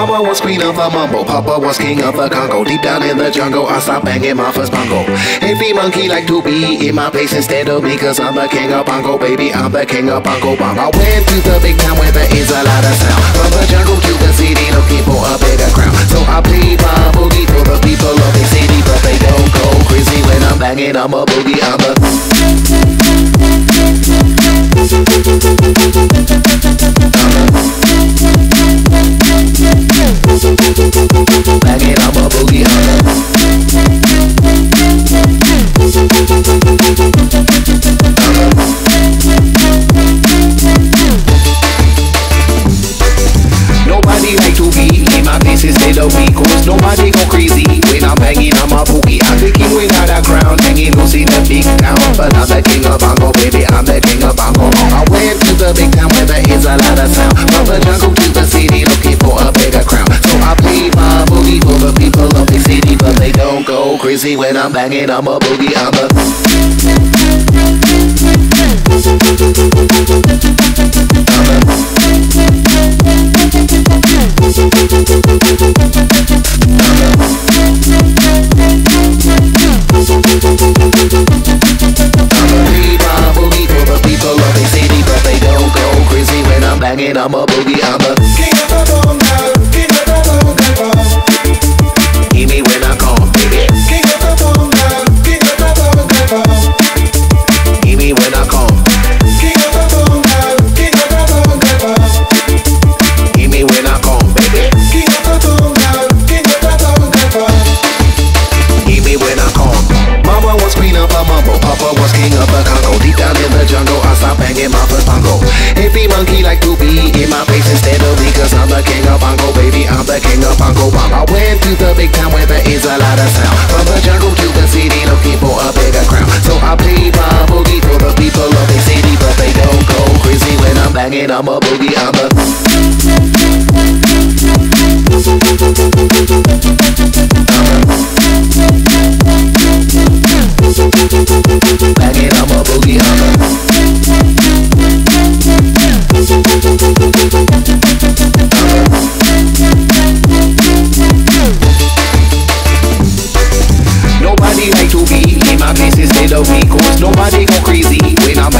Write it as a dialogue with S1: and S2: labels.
S1: Mama was queen of the mambo, Papa was king of the Congo. Deep down in the jungle, I stopped banging my first bongo. Every monkey like to be in my place instead of me, cause I'm the king of bongo, baby. I'm the king of bongo bong. I went to the big town where there is a lot of sound. From the jungle to the city, looking for a bigger crown. So I play my boogie for the people of the city, but they don't go crazy when I'm banging. I'm a boogie, I'm a. nobody go crazy when I'm banging on my boogie. I'm the king without a crown, hanging loose in the big town But I'm the king of bongo, baby, I'm the king of bongo. I went to the big town where there is a lot of sound. From the jungle to the city looking for a bigger crown. So I play my boogie for the people of the city But they don't go crazy when I'm banging on my boogie, I'm a Papa was king of the Congo. Deep down in the jungle, I stopped banging my first bongo. Every monkey like to be in my face instead of me, cause I'm the king of bongo, baby. I'm the king of bongo bong. I went to the big town where there is a lot of sound. From the jungle Banging, I'm a boogie, I'm. Nobody like to be in my face instead of me Cause nobody go crazy when I'm